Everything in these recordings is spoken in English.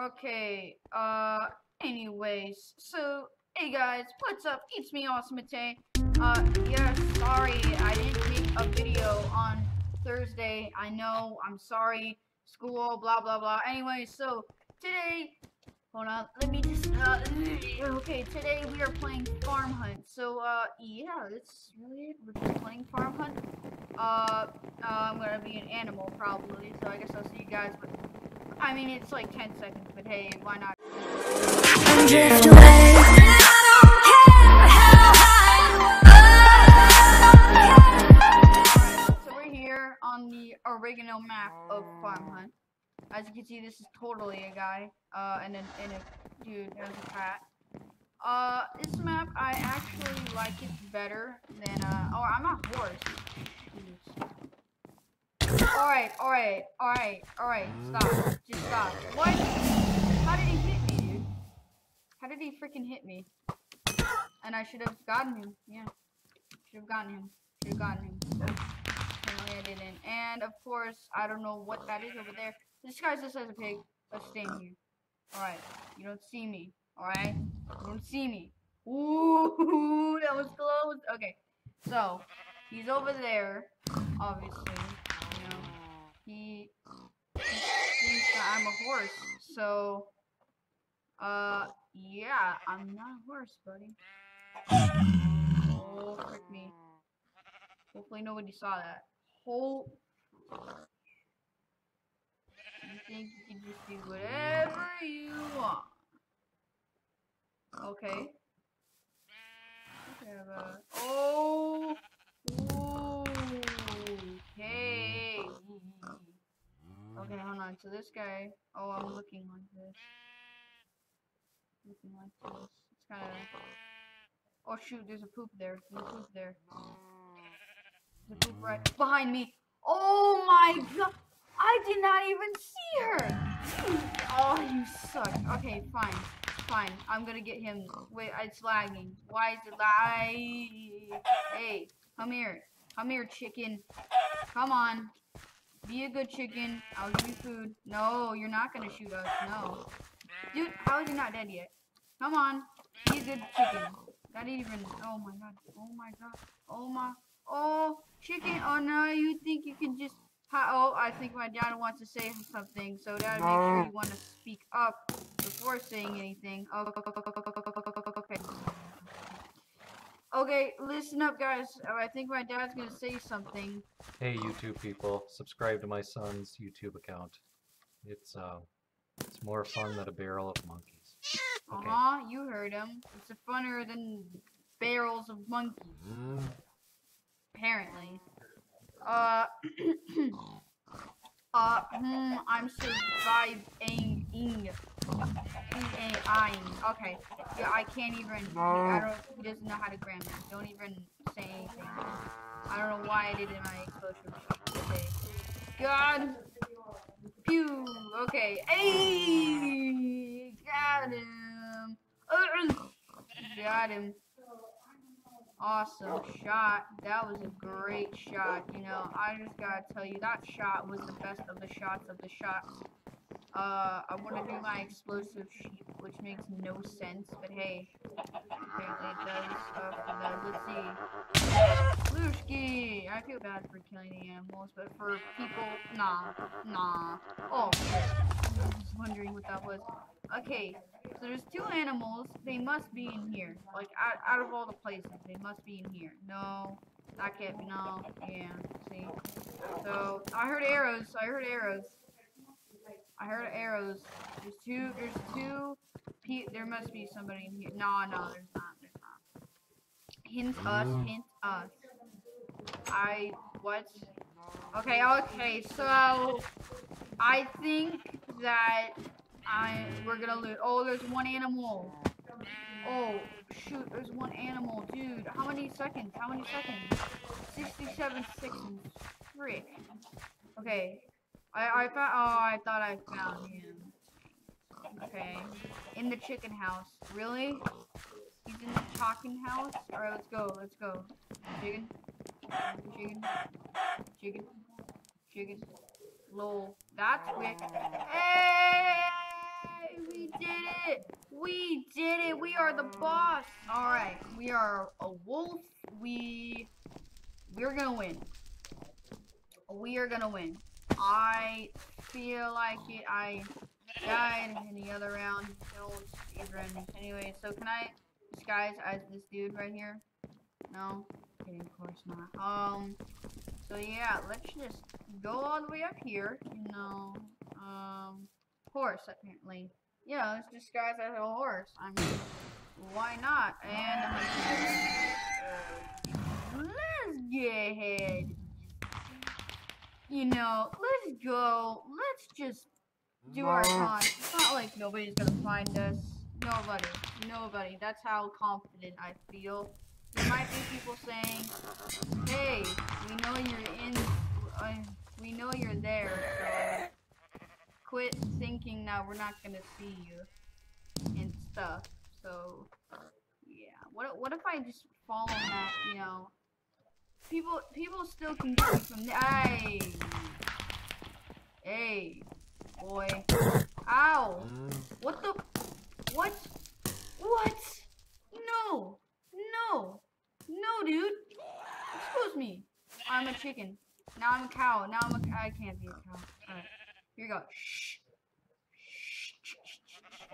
Okay, uh, anyways, so, hey guys, what's up? It's me, Awesome Matei. Uh, yeah, sorry, I didn't make a video on Thursday. I know, I'm sorry, school, blah, blah, blah. Anyway, so, today, hold on, let me just, uh, okay, today we are playing Farm Hunt. So, uh, yeah, that's really it. We're just playing Farm Hunt. Uh, uh, I'm gonna be an animal, probably, so I guess I'll see you guys, but I mean, it's like 10 seconds, but hey, why not? drift away. So we're here on the oregano map of Farm Hunt. As you can see, this is totally a guy, uh, and a, and a dude as a cat. Uh, this map, I actually like it better than, uh, oh, I'm a horse. Alright, alright, alright, alright, stop. Just stop. What? How did he hit me, dude? How did he freaking hit me? And I should have gotten him, yeah. Should have gotten him. Should have gotten him. Apparently I didn't. And of course, I don't know what that is over there. This guy just has a pig. Let's stay here. Alright. You don't see me. Alright? You don't see me. Ooh, that was close. Okay. So, he's over there, obviously. I'm a horse. So, uh, yeah, I'm not a horse, buddy. Oh, frick me. Hopefully nobody saw that. Whole. You think you can just do whatever you want. Okay. Okay, a- Oh! Okay. Okay, mm. hold on. So this guy. Oh, I'm looking like this. Looking like this. It's kind of. Oh shoot! There's a poop there. There's a poop there. There's a poop right behind me. Oh my god! I did not even see her. Oh, you suck. Okay, fine, fine. I'm gonna get him. Wait, it's lagging. Why is it lagging? Hey, come here. Come here, chicken. Come on. Be a good chicken. I'll give you food. No, you're not gonna shoot us. No. Dude, how is he not dead yet? Come on. Be a good chicken. Not even. Oh my god. Oh my god. Oh my. Oh, chicken. Oh no, you think you can just. Oh, I think my dad wants to say something, so dad, make sure you want to speak up before saying anything. Oh. Okay, listen up, guys. Oh, I think my dad's gonna say something. Hey YouTube people, subscribe to my son's YouTube account. It's uh it's more fun than a barrel of monkeys. Okay. Uh-huh, you heard him. It's funner than barrels of monkeys. Apparently. Uh, uh, hmm, I'm surviving. Ing. Okay. Yeah, I can't even. I don't. He doesn't know how to grammar. Don't even say anything. I don't know why I did it in my exposure today. God. Pew. Okay. Hey. Got him. Uh-uh. Got him. Awesome shot. That was a great shot. You know, I just gotta tell you, that shot was the best of the shots of the shots. Uh, I want to do my explosive sheet, which makes no sense, but hey, apparently it does. Uh, let's see. Lushki! I feel bad for killing the animals, but for people, nah, nah. Oh, I was wondering what that was. Okay, so there's two animals. They must be in here. Like, out, out of all the places, they must be in here. No, that can't be. No, yeah, see. So, I heard arrows. I heard arrows. I heard arrows. There's two, there's two, pe there must be somebody in here. No, no, there's not, there's not. Hint us, mm. hint us. I, what? Okay, okay, so, I think that I, we're gonna lose. Oh, there's one animal. Oh, shoot, there's one animal. Dude, how many seconds? How many seconds? 67 seconds. Frick. Okay. I, I found, oh, I thought I found him. Okay. In the chicken house. Really? He's in the talking house? Alright, let's go, let's go. Chicken. Chicken. Chicken. Chicken. Lol. That's quick. Hey! We did it! We did it! We are the boss. All right, we are a wolf. We we're gonna win. We are gonna win. I feel like it. I died in the other round. Killed Adrian. Anyway, so can I disguise as this dude right here? No, kidding, of course not. Um, so yeah, let's just go all the way up here. You know, um, horse apparently. Yeah, let's disguise as a horse. I mean, why not? And let's get ahead. You know, let's go. Let's just do our con. It's not like nobody's gonna find us. Nobody. Nobody. That's how confident I feel. There might be people saying, "Hey, we know you're in. Uh, we know you're there. So quit thinking that we're not gonna see you and stuff." So yeah. What what if I just follow that? You know, people people still can get me from there. Hey, hey, boy. Ow. What the? What? What? No. No. No, dude. Excuse me. I'm a chicken. Now I'm a cow. Now I'm a. I can't be a cow. Alright. Here you go. Shh. Shh.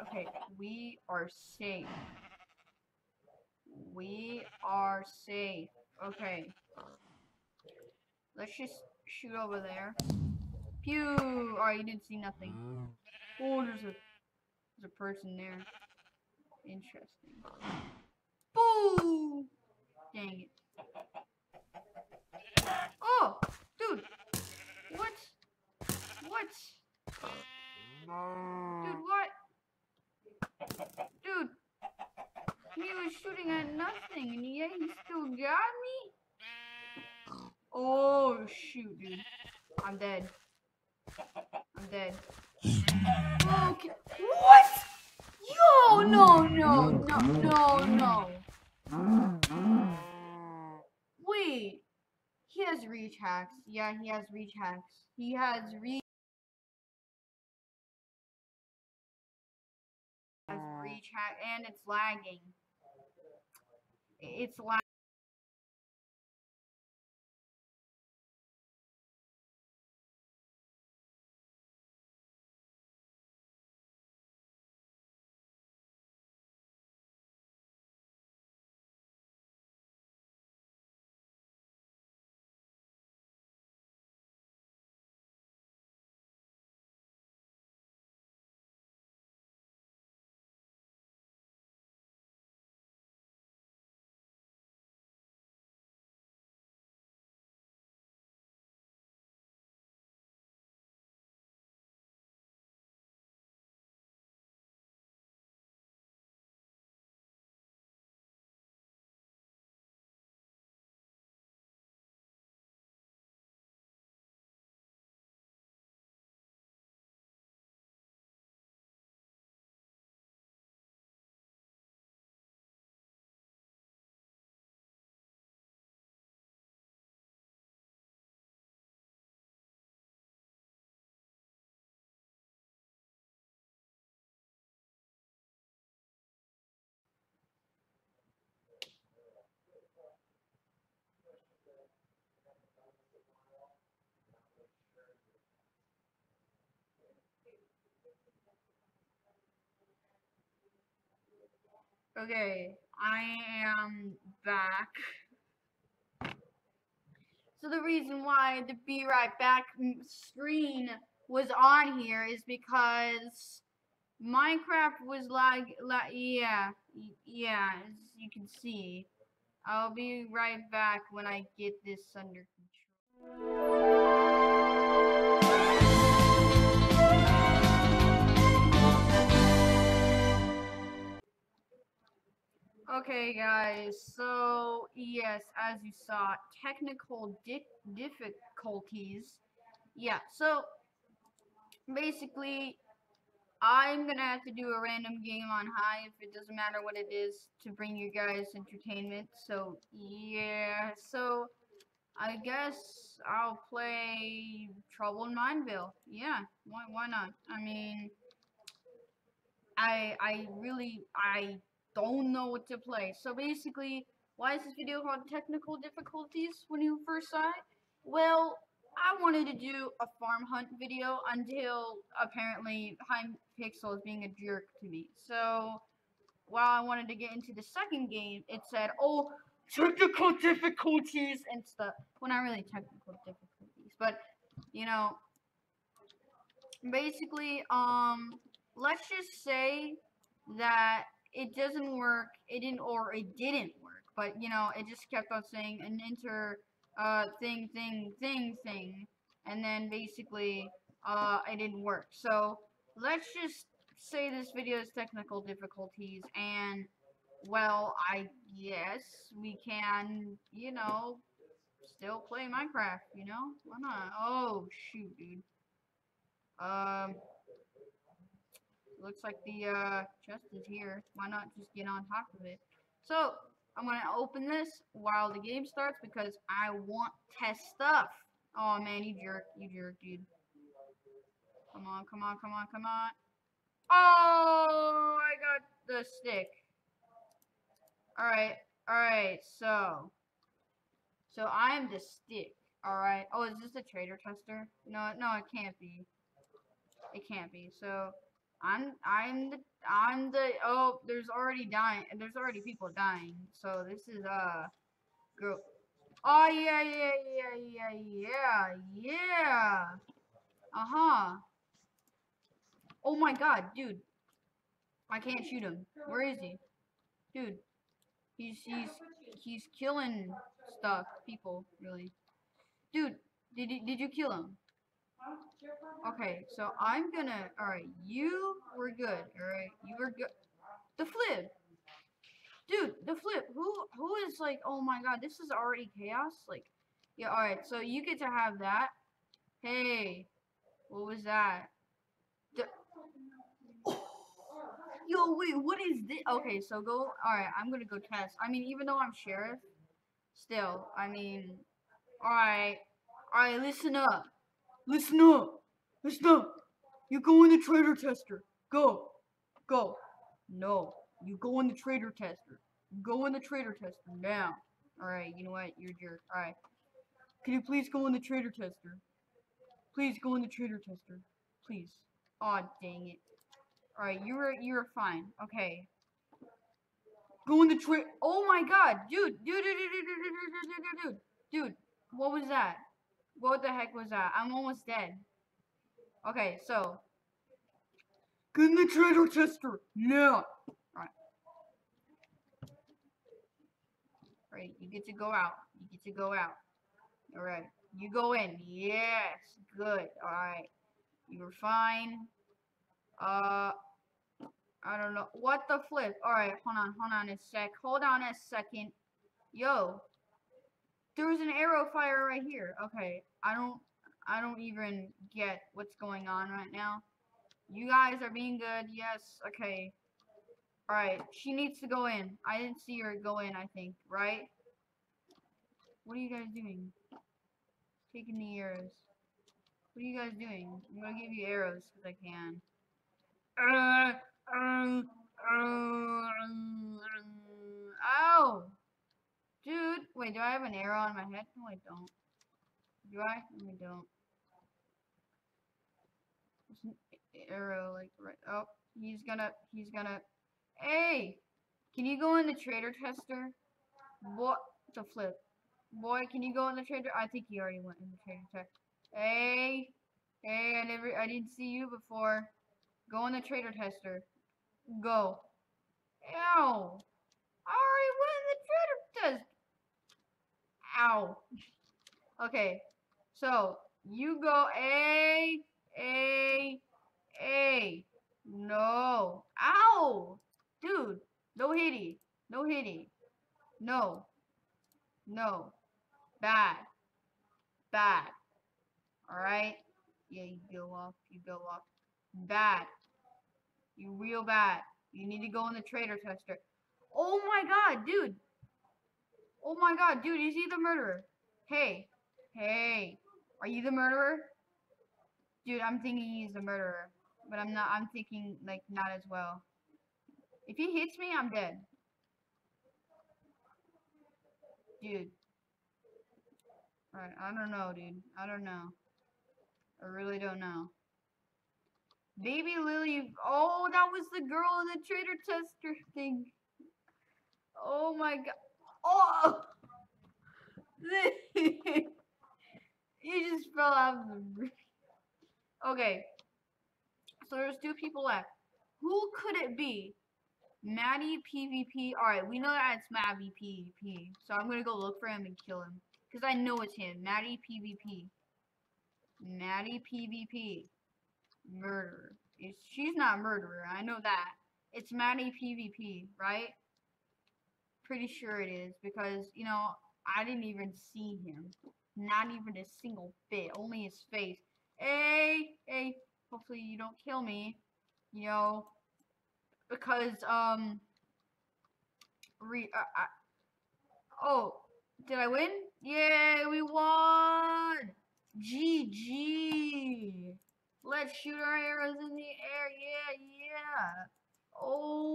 Okay. We are safe. We are safe. Okay. Let's just shoot over there. Pew! Alright, you didn't see nothing. Mm. Oh, there's a there's a person there. Interesting. Boo! Dang it. Oh! Dude! What? What? Dude, what? Dude! He was shooting at nothing, and yet he still got me? Oh, shoot, dude. I'm dead. I'm dead. Okay. What? Yo, no, no, no, no, no. Wait. He has reach hacks. Yeah, he has reach hacks. He has reach has reach hack and it's lagging. It's lag. Okay, I am back. So the reason why the be right back screen was on here is because Minecraft was lag, la yeah, yeah, as you can see. I'll be right back when I get this under control. Okay, guys, so yes, as you saw, technical di- difficulties. Yeah, so basically, I'm gonna have to do a random game on high if it doesn't matter what it is to bring you guys entertainment. So, yeah, so I guess I'll play Trouble in Mineville. Yeah, why, why not? I mean, I I really I don't know what to play. So basically, why is this video called technical difficulties when you first saw it? Well, I wanted to do a farm hunt video until apparently Pixel is being a jerk to me. So while I wanted to get into the second game, it said, oh, technical difficulties and stuff. Well, not really technical difficulties, but, you know, basically, um, let's just say that it doesn't work, it didn't, or it didn't work, but, you know, it just kept on saying an enter, uh, thing, thing, thing, thing, and then basically, uh, it didn't work. So, let's just say this video is technical difficulties, and, well, I guess we can, you know, still play Minecraft, you know? Why not? Oh, shoot, dude. Um, looks like the, uh, chest is here. Why not just get on top of it? So, I'm gonna open this while the game starts because I want test stuff. Oh, man, you jerk. You jerk, dude. Come on, come on, come on, come on. Oh, I got the stick. Alright, alright, so. So I'm the stick. Alright. Oh, is this a traitor tester? No, no, it can't be. It can't be. So I'm I'm the I'm the oh there's already dying there's already people dying. So this is uh go Oh yeah yeah yeah yeah yeah yeah. Uh-huh. Oh my god, dude. I can't shoot him. Where is he? Dude. He's he's he's killing stuff, people, really. Dude, did you, did you kill him? Okay, so I'm gonna alright, you were good, alright? You were good. The flip! Dude, the flip, who who is like oh my god, this is already chaos? Like yeah, alright, so you get to have that. Hey, what was that? Yo, wait, what is this? Okay, so go. Alright, I'm gonna go test. I mean, even though I'm sheriff, still, I mean, alright. Alright, listen up. Listen up. Listen up. You go in the traitor tester. Go. Go. No. You go in the traitor tester. Go in the traitor tester now. Alright, you know what? You're a jerk. Alright. Can you please go in the traitor tester? Please go in the traitor tester. Please. Aw, oh, dang it. Alright, you were you were fine. Okay. Go in the tra- Oh my god, dude, dude, dude, dude, dude, dude, dude, dude, dude, dude, what was that? What the heck was that? I'm almost dead. Okay, so. Get in the treasure tester now. Alright. Alright, you get to go out. You get to go out. Alright. You go in. Yes. Good. Alright. You're fine. Uh, I don't know. What the flip? Alright, hold on, hold on a sec. Hold on a second. Yo. There's an arrow fire right here. Okay, I don't, I don't even get what's going on right now. You guys are being good. Yes, okay. Alright, she needs to go in. I didn't see her go in, I think, right? What are you guys doing? Taking the arrows. What are you guys doing? I'm gonna give you arrows because I can. Uh, um, um, ow! Dude, wait, do I have an arrow on my head? No, I don't. Do I? No, I don't. There's an arrow, like, right. Oh, he's gonna, he's gonna. Hey! Can you go in the traitor tester? What the flip? Boy, can you go in the traitor? I think he already went in the traitor tester. Hey! Hey, I never, I didn't see you before. Go in the traitor tester. Go. Ow! I already went in the traitor test. Ow. Okay. So, you go A, A, A. No. Ow! Dude, no hitty. No hitty. No. No. Bad. Bad. Alright? Yeah, you go off. You go off. Bad. You real bad. You need to go in the traitor tester. Oh my god, dude. Oh my god, dude, is he the murderer? Hey. Hey. Are you the murderer? Dude, I'm thinking he's the murderer. But I'm not, I'm thinking, like, not as well. If he hits me, I'm dead. Dude. Alright, I don't know, dude. I don't know. I really don't know. Baby Lily. Oh, that was the girl in the traitor tester thing. Oh my god. Oh! you just fell out of the roof. Okay. So there's two people left. Who could it be? Maddie PvP. Alright, we know that it's Maddie PvP. So I'm gonna go look for him and kill him. Because I know it's him. Maddie PvP. Maddie PvP. Murderer. She's not murderer. I know that. It's Maddie PvP, right? Pretty sure it is. Because, you know, I didn't even see him. Not even a single bit. Only his face. Hey, hey. Hopefully you don't kill me. You know, because um re uh, uh, oh did I win? Yeah, we won! GG! Let's shoot our arrows in the air. Yeah, yeah. Oh,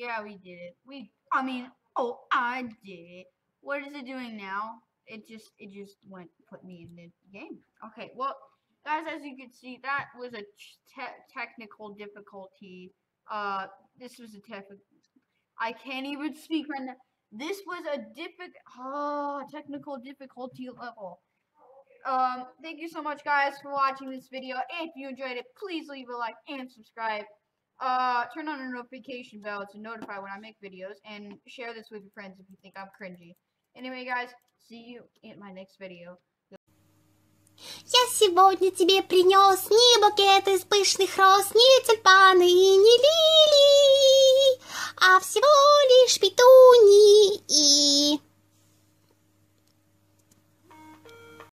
yeah. We did it. We, I mean, oh, I did it. What is it doing now? It just, it just went, put me in the game. Okay, well, guys, as you can see, that was a te technical difficulty. Uh, this was a tech. I can't even speak right now. This was a difficult, oh, technical difficulty level. Um, thank you so much, guys, for watching this video. If you enjoyed it, please leave a like and subscribe. Uh, turn on the notification bell to notify when I make videos, and share this with your friends if you think I'm cringy. Anyway, guys, see you in my next video. Я сегодня тебе принес не букет из пышных роз, не тюльпаны и не лилии, а всего лишь петунии.